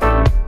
Bye.